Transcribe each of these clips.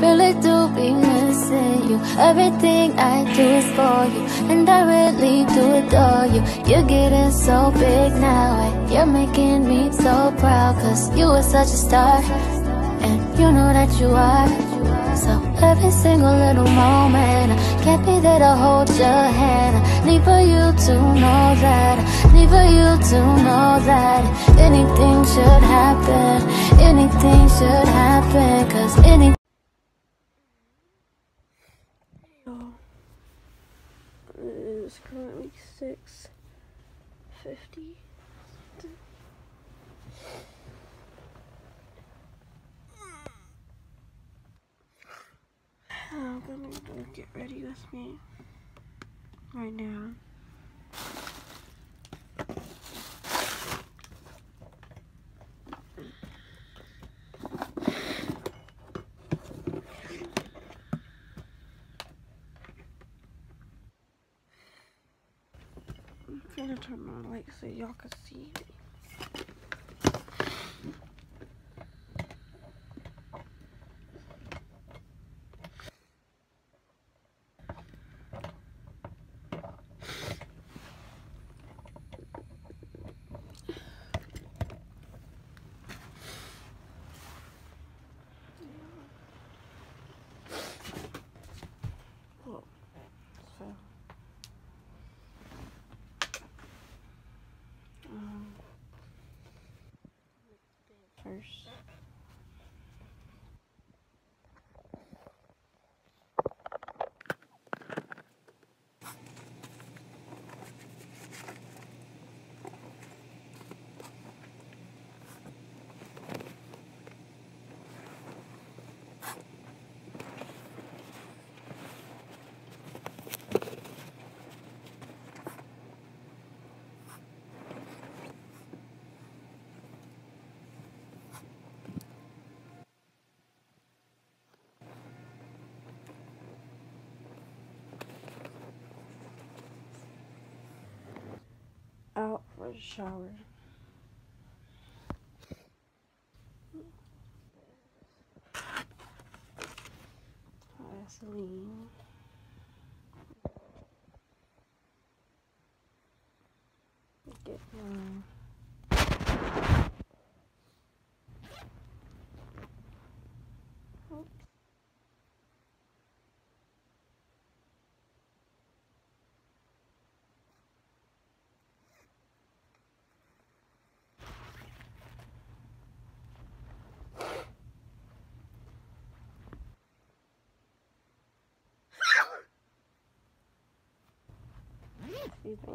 really do be missing you. Everything I do is for you And I really do adore you. You're getting so big now And you're making me so proud Cause you are such a star And you know that you are. So every single little moment I can't be there to hold your hand. I need for you to know that I need for you to know that Anything should happen Anything should happen Cause anything It is currently six fifty. I'm gonna go get ready with me right now. I'm gonna turn my light so y'all can see me. Well, so um first out a shower. Vaseline. Get my Excuse me.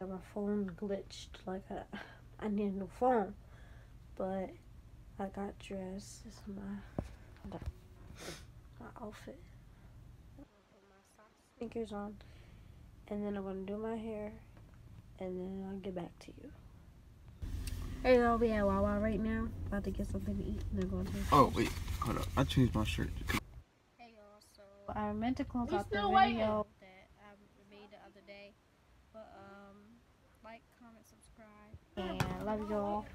My phone glitched. Like I, I need a new phone, but I got dressed. This is my my outfit. Sneakers on, and then I'm gonna do my hair, and then I'll get back to you. Hey y'all, we at Wawa right now. About to get something to eat and then go to. Oh wait, hold up. I changed my shirt. Hey y'all, so I meant to close We out the still video that I made the other day, but um, like, comment, subscribe, and love y'all.